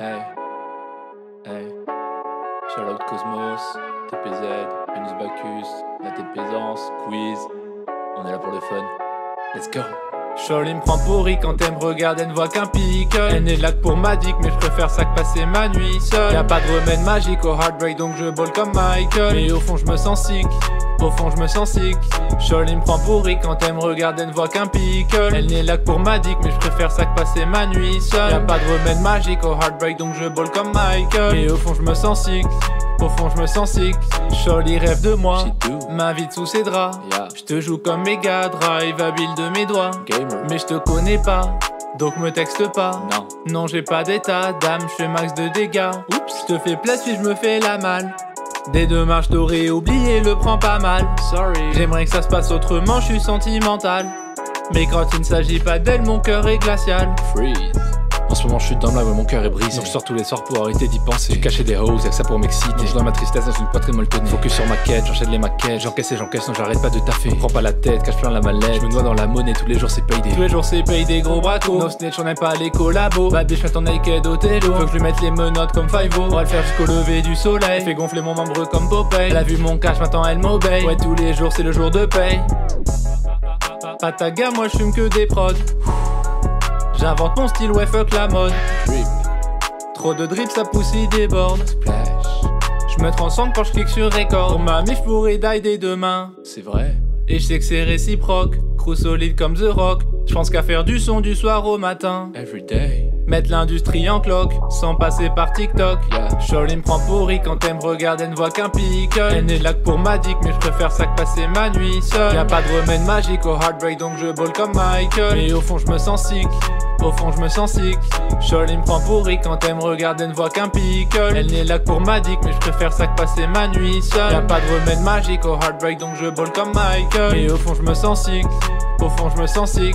Hey, hey. Charlotte Cosmos, TPZ, Venus Bacchus, la tête Pézance, quiz. On est là pour le fun. Let's go. Charlie me prend pour riz quand elle me regarde, elle ne voit qu'un pic. Elle n'est là que pour ma mais je préfère ça que passer ma nuit seule. Y'a pas de remède magique au heartbreak, donc je bol comme Michael. Mais au fond, je me sens sick. Au fond, je me sens sick. Charlie me prend pour riz quand elle me regarde, elle ne voit qu'un pickle. Elle n'est là que pour ma dick, mais je préfère ça que passer ma nuit seule. Y'a pas de remède magique au heartbreak, donc je bol comme Michael. Mais au fond, je me sens sick. Au fond, je me sens sick. Charlie rêve de moi. M'invite sous ses draps. Je te joue comme Mega Drive, habile de mes doigts. Mais je te connais pas. Donc me texte pas. Non. Non, j'ai pas d'état d'âme, je fais max de dégâts. Oups, je te fais place puis je me fais la malle. Dès demain, je t'aurais oublié, le prends pas mal. Sorry. J'aimerais que ça se passe autrement, je suis sentimental. Mais quand il ne s'agit pas d'elle, mon cœur est glacial. Freeze. En ce moment, je suis dans la mon cœur est brisé. Donc je sors tous les soirs pour arrêter d'y penser. J'ai caché des y'a que ça pour m'exciter. Je dans ma tristesse dans une poitrine molletonnée. Focus sur ma quête, j'enchaîne les maquettes. J'encaisse et j'encaisse, non, j'arrête pas de taffer. Prends pas la tête, cache plein la mallette. Je me noie dans la monnaie, tous les jours c'est payday. Tous les jours, c'est paye des gros bracos. No snitch, on aime pas les collabos. Bad bitch, ton naked au télo. Faut que je lui mette les menottes comme Five-O. On va le faire jusqu'au lever du soleil. Fait gonfler mon membre comme Popeye. Elle a vu mon cash, maintenant elle m'obéit. Ouais, tous les jours, c'est le jour de paye. Pataga, moi je fume que des prods. J'invente mon style, ouais, fuck la mode. Drip, Trop de drip, ça pousse, il déborde. splash. Je me transforme quand je clique sur record. Pour ma mif pourrait die dès demain. C'est vrai. Et je sais que c'est réciproque. Crew solide comme The Rock. Je pense qu'à faire du son du soir au matin. Every day. Mettre l'industrie en cloque, sans passer par TikTok. Charlie me prend pour riz quand elle me regarde, elle ne voit qu'un pickle. Elle n'est là que pour ma dick, mais je préfère ça que passer ma nuit seule. Y'a pas de remède magique au heartbreak, donc je bol comme Michael. Mais au fond, je me sens sick. Au fond, je me sens sick. Charlie me prend pour riz quand elle me regarde, elle ne voit qu'un pickle. Elle n'est là que pour ma dick, mais je préfère ça que passer ma nuit seule. Y'a pas de remède magique au heartbreak, donc je bol comme Michael. Mais au fond, je me sens sick. Au fond, je me sens sick.